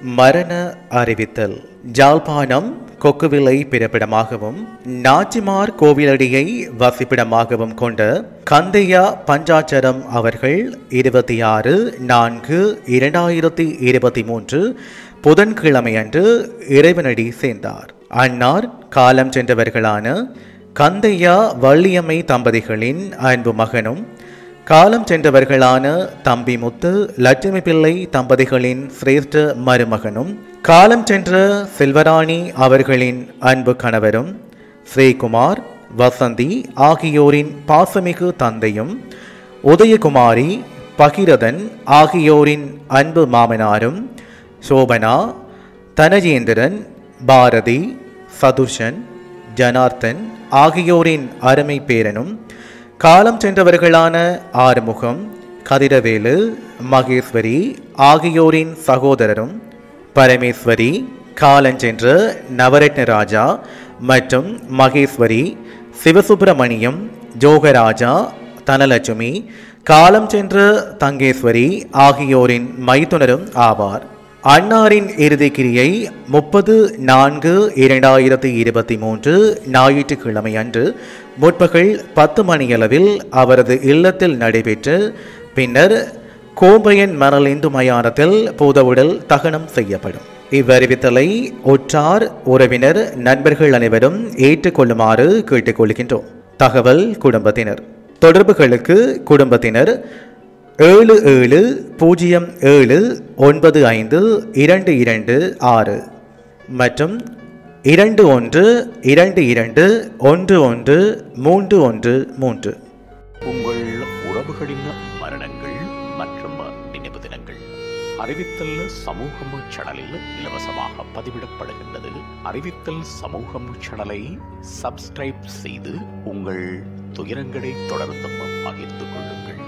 மரண அறிவித்தல். ஜாழ்ப்பாணம் கொக்குவிலை பிறப்பிடமாகவும் நாச்சிமார் கோவிலடியை வசிப்பிடமாகவும் கொண்ட கந்தையா பஞ்சாச்சரம் அவர்கள் இருபத்தி ஆறு நான்கு இரண்டாயிரத்தி இருபத்தி மூன்று புதன்கிழமையன்று இறைவனடி சேர்ந்தார். அன்னார் காலம் சென்றவர்களான கந்தையா வள்ளியம்மை தம்பதிகளின் அன்பு மகனும் காலம் சென்றவர்களான தம்பி முத்து லட்சுமி பிள்ளை தம்பதிகளின் சிரேஷ்ட மருமகனும் காலம் சென்ற செல்வராணி அவர்களின் அன்பு கணவரும் ஸ்ரீகுமார் வசந்தி ஆகியோரின் பாசமிகு தந்தையும் உதயகுமாரி பகிரதன் ஆகியோரின் அன்பு மாமனாரும் சோபனா தனஜேந்திரன் பாரதி சதுர்ஷன் ஜனார்த்தன் ஆகியோரின் அருமை பேரனும் காலம் சென்றவர்களான ஆறுமுகம் கதிரவேலு மகேஸ்வரி ஆகியோரின் சகோதரரும் பரமேஸ்வரி காலஞ்சென்ற நவரத்ன ராஜா மற்றும் மகேஸ்வரி சிவசுப்பிரமணியம் ஜோகராஜா தனலட்சுமி காலம் சென்ற தங்கேஸ்வரி ஆகியோரின் மைத்துனரும் ஆவார். அன்னாரின் இறுதிக்கிரியை முப்பது நான்கு இரண்டாயிரத்தி இருபத்தி மூன்று ஞாயிற்றுக்கிழமை அன்று முற்பகல் பத்து மணியளவில் அவரது இல்லத்தில் நடைபெற்று பின்னர் கோம்பையன் மணலிந்து மயானத்தில் பூதவுடல் தகனம் செய்யப்படும். இவ்வறிவித்தலை ஒற்றார் உறவினர் நண்பர்கள் அனைவரும் ஏற்றுக்கொள்ளுமாறு கேட்டுக்கொள்கின்றோம். தகவல் குடும்பத்தினர். தொடர்புகளுக்கு குடும்பத்தினர் ஏழு ஏழு பூஜ்ஜியம் ஏழு ஒன்பது ஐந்து இரண்டு இரண்டு ஆறு மற்றும் இரண்டு ஒன்று இரண்டு இரண்டு ஒன்று ஒன்று மூன்று ஒன்று மூன்று. உங்கள் உறவுகளின் மரணங்கள் மற்றும் நினைவு தினங்கள் அறிவித்தல் சமூகம் சேனலில் இலவசமாக பதிவிடப்படுகின்றது. அறிவித்தல் சமூகம் சேனலை சப்ஸ்கிரைப் செய்து உங்கள் துயரங்களை தொடர்ந்தும் பகிர்ந்து கொள்ளுங்கள்.